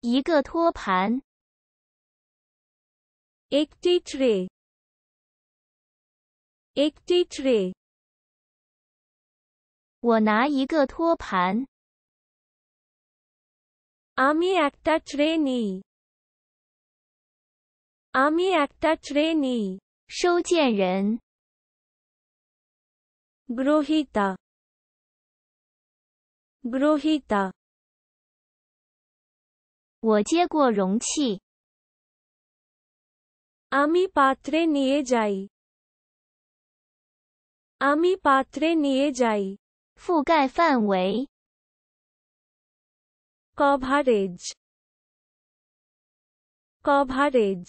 一个托盘， একটি ট্রে একটি ট্রে 我拿一个托盘， আমি একটা ট্রে নিই আমি একটা ট্রে নিই 收件人， গ্রহিতা গ্রহিতা 我接过容器， আমি পাত্রে নিয়ে যাই আমি পাত্রে নিয়ে যাই 覆盖范围， কভারেজ কভারেজ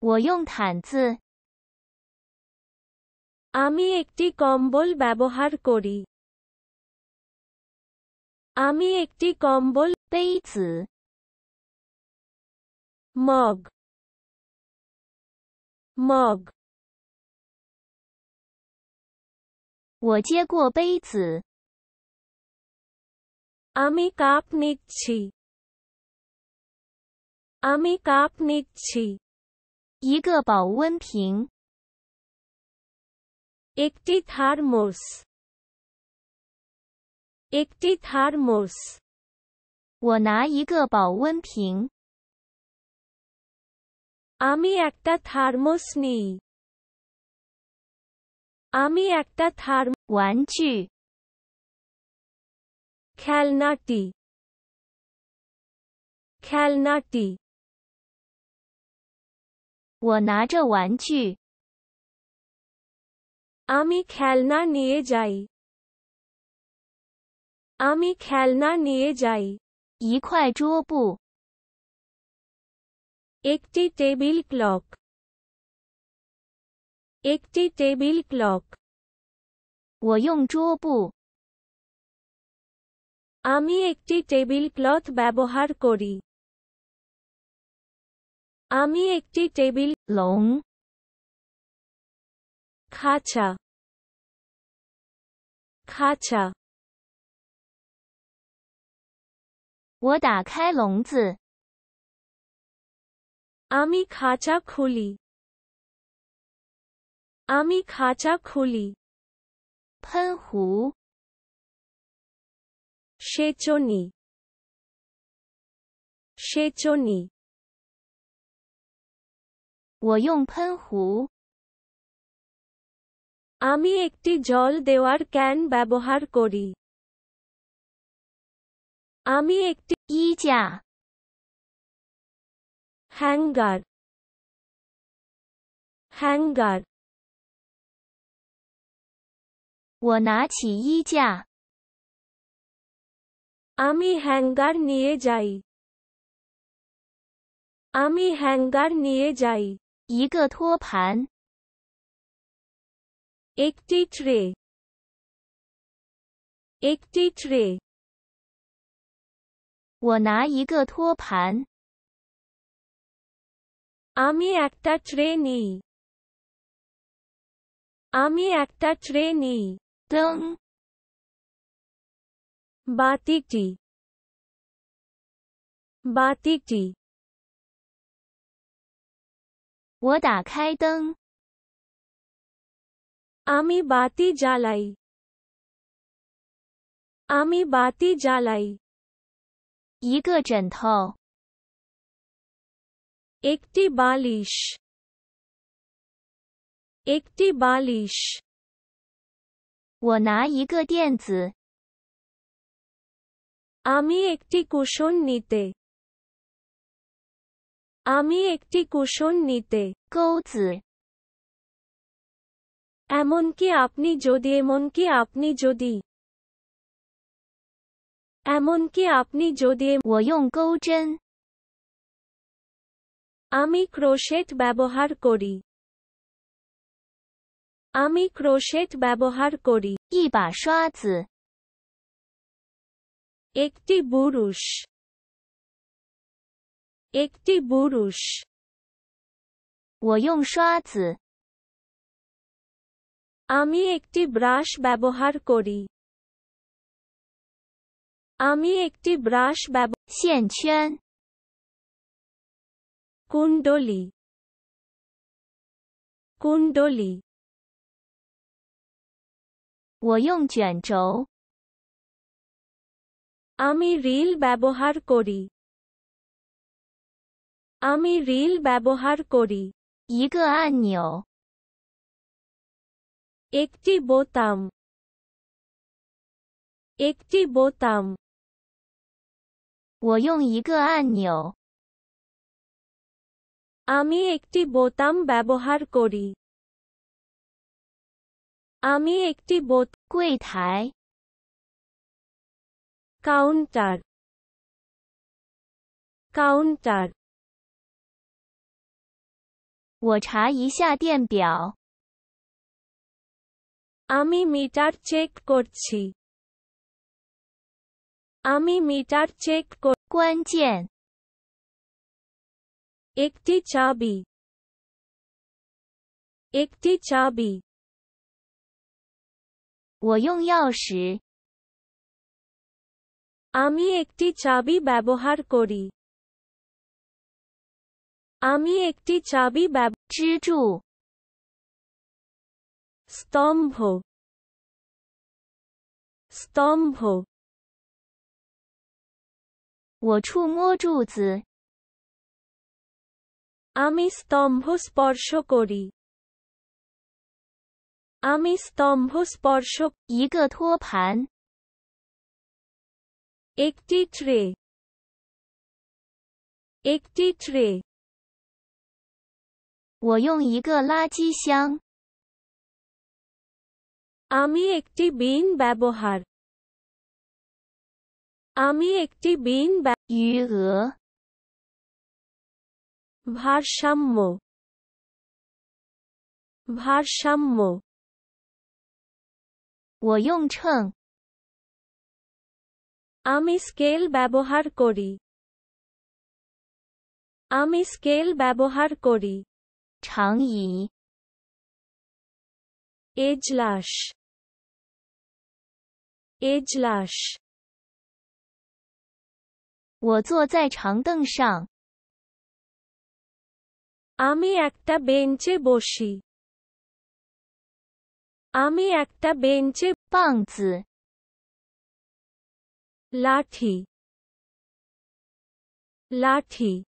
我用毯子， আমি একটি কম্বল ব্যবহার করি আমি একটি কম্বল 杯子， মগ মগ 我接过杯子， আমি কাপ নিচ্ছি আমি কাপ নিচ্ছি 一个保温瓶， একটি থার্মোস একটি থার্মোস 我拿一个保温瓶， আমি একটা থার্মোস নিই আমি একটা থার্ম 玩具， খেলনাটি খেলনাটি 我拿着玩具， আমি খেলনা নিয়ে যাই আমি খেলনা নিয়ে যাই 一块桌布， একটি টেবিল ক্লক একটি টেবিল ক্লক 我用桌布， আমি একটি টেবিল ক্লথ ব্যবহার করি আমি একটি টেবিল 笼， খাঁচা খাঁচা 我打开笼子， আমি খাঁচা খুলি আমি খাঁচা খুলি 喷壶， সেচনি সেচনি 我用喷壶， আমি একটি জল দেওয়ার ক্যান ব্যবহার করি আমি একটি 衣架， হ্যাঙ্গার হ্যাঙ্গার 我拿起衣架， আমি হ্যাঙ্গার নিয়ে যাই আমি হ্যাঙ্গার নিয়ে যাই 一个托盘， একটি ট্রে একটি ট্রে 我拿一个托盘， আমি একটা ট্রে নিই আমি একটা ট্রে নিই 灯， বাতিটি বাতিটি 我打开灯， আমি বাতি জ্বালাই আমি বাতি জ্বালাই 一个枕头， একটি বালিশ একটি বালিশ 我拿一个垫子， আমি একটি কুশন নিতে আমি একটি কুশন নিতে 钩子， এমনকি আপনি যদি এমনকি আপনি যদি এমনকি আপনি যদি 我用钩针， আমি ক্রোশেট ব্যবহার করি আমি ক্রোশেট ব্যবহার করি 一把刷子， একটি বুরুষ একটি বুরুষ 我用刷子， আমি একটি ব্রাশ ব্যবহার করি আমি একটি ব্রাশ ব্যবহার 线圈、 কুণ্ডলী কুণ্ডলী 我用卷轴、 আমি রিল ব্যবহার করি আমি রিল ব্যবহার করি 一个按钮、 একটি বোতাম একটি বোতাম 我用一个按钮、 আমি একটি বোতাম ব্যবহার করি আমি একটি বোত 柜台、 কাউন্টার কাউন্টার 我查一下电表。 আমি মিটার চেক করছি আমি মিটার চেক কর 关键、 একটি চাবি একটি চাবি 我用钥匙、 আমি একটি চাবি ব্যবহার করি আমি একটি চাবি ব্যব 支柱、 স্তম্ভ স্তম্ভ 我触摸柱子、 আমি স্তম্ভ স্পর্শ করি আমি স্তম্ভ স্পর্শ 一个托盘、 একটি ট্রে একটি ট্রে 我用一个垃圾箱、 আমি একটি বিন ব্যবহার আমি একটি বিন ব্য- 余额、 ভারসাম্য ভারসাম্য 我用秤、 আমি স্কেল ব্যবহার করি আমি স্কেল ব্যবহার করি 长椅、 এজলাস এজলাস 我坐在长凳上。 আমি একটা বেঞ্চে বসি আমি একটা বেঞ্চে 棒子、 লাঠি লাঠি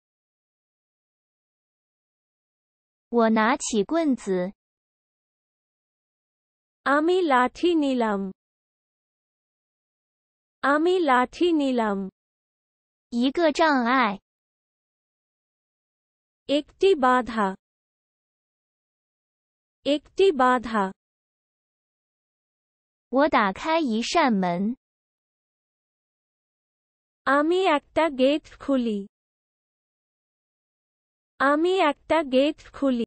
我拿起棍子、 আমি লাঠি নিলাম আমি লাঠি নিলাম 一个障碍、 একটি বাধা একটি বাধা 我打开一扇门。 আমি একটা গেট খুলি আমি একটা গেট খুলি